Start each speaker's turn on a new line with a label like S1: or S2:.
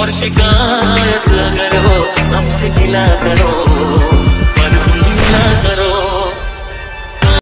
S1: और शिकायत अगर हो हमसे मिला करो